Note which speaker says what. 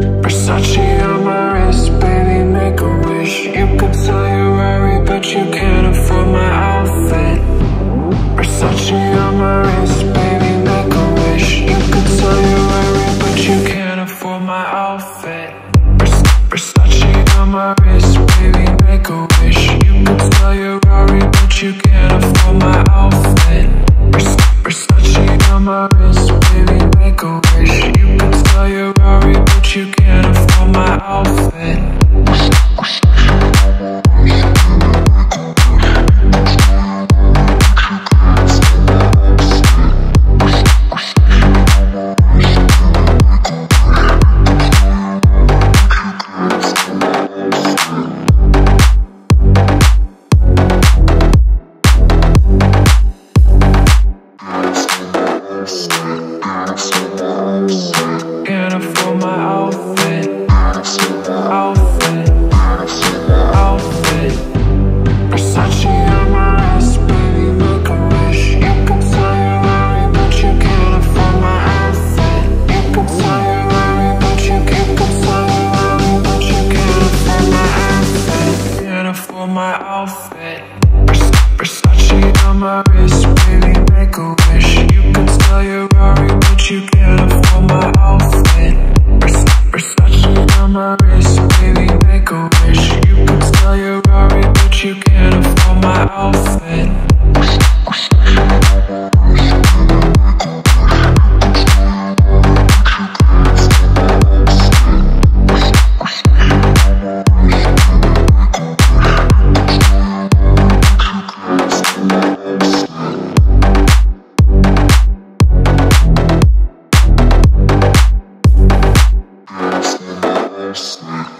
Speaker 1: Versace on my wrist, baby, make a wish. You could sell your Rari, but you can't afford my outfit. Versace on my wrist, baby, make a wish. You could sell your Rari, but you can't afford my outfit. Versace on my wrist, baby, make a wish. You could sell your Rari, but you can't afford my outfit. Versace on my wrist, outfit Vers- Versace on my wrist, baby, make a wish You could
Speaker 2: Snap.